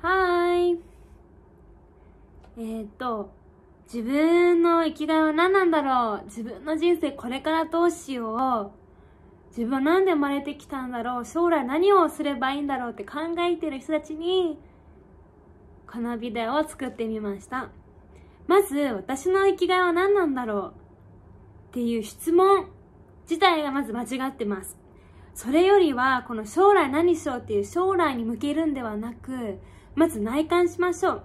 はーい。えー、っと、自分の生きがいは何なんだろう？自分の人生これからどうしよう？自分は何で生まれてきたんだろう？将来何をすればいいんだろう？って考えてる人たちに、このビデオを作ってみました。まず、私の生きがいは何なんだろう？っていう質問自体がまず間違ってます。それよりは、この将来何しよう？っていう将来に向けるんではなく、まず内観しましょう。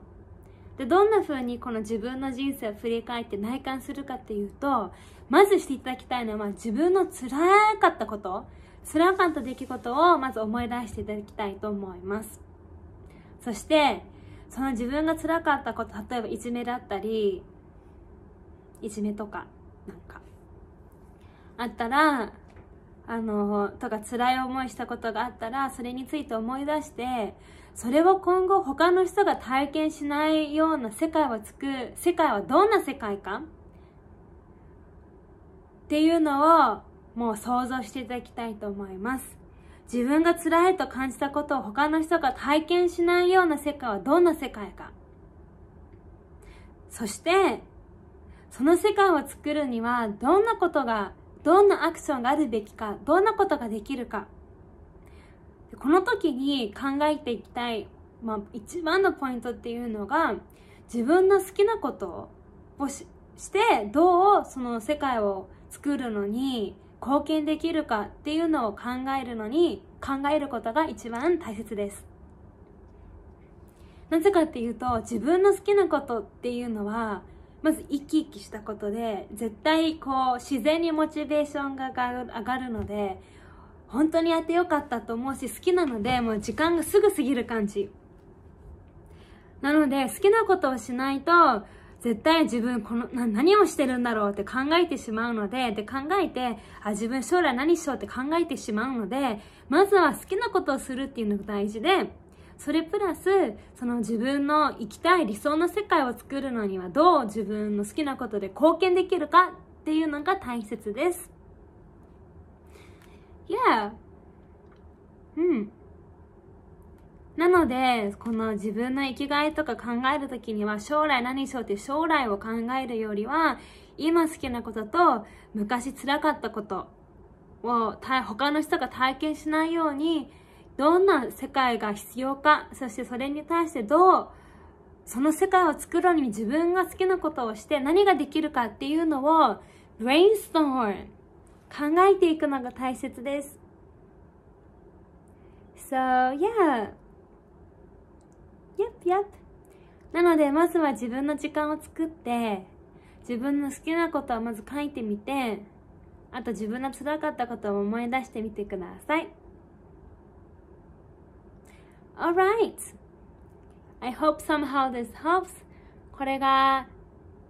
で、どんな風にこの自分の人生を振り返って内観するかっていうと、まずしていただきたいのは自分の辛かったこと、辛かった出来事をまず思い出していただきたいと思います。そして、その自分が辛かったこと、例えばいじめだったり、いじめとか、なんか、あったら、あの、とか辛い思いしたことがあったら、それについて思い出して、それを今後他の人が体験しないような世界を作る、世界はどんな世界か？っていうのをもう想像していただきたいと思います。自分が辛いと感じたことを他の人が体験しないような世界はどんな世界か？そして、その世界を作るにはどんなことが、どんなアクションがあるべきか、どんなことができるか。この時に考えていきたい、まあ、一番のポイントっていうのが自分の好きなことをししてどうその世界を作るのに貢献できるかっていうのを考えるのに考えることが一番大切ですなぜかっていうと自分の好きなことっていうのはまず生き生きしたことで絶対こう自然にモチベーションが上がるので本当にやってよかったと思うし好きなのでもう時間がすぐ過ぎる感じ。なので好きなことをしないと絶対自分このな何をしてるんだろうって考えてしまうのでで考えてあ自分将来何しようって考えてしまうのでまずは好きなことをするっていうのが大事でそれプラスその自分の生きたい理想の世界を作るのにはどう自分の好きなことで貢献できるかっていうのが大切です Yeah. うん。なので、この自分の生きがいとか考えるときには、将来何しようって将来を考えるよりは、今好きなことと、昔辛かったことを、他の人が体験しないように、どんな世界が必要か、そしてそれに対してどう、その世界を作るのに自分が好きなことをして何ができるかっていうのを、brainstorm 考えていくのが大切です。So, yeah. Yep, yep. なので、まずは自分の時間を作って、自分の好きなことをまず書いてみて、あと自分の辛かったことを思い出してみてください。Alright! I hope somehow this helps. これが、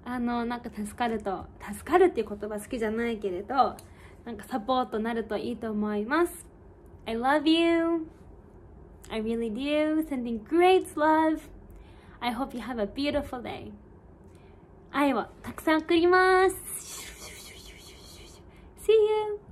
あの、なんか助かると、助かるっていう言葉好きじゃないけれど、なんかサポートなるといいと思います。I love you. I really do. Sending great love. I hope you have a beautiful day. 愛をたくさん送ります。See you!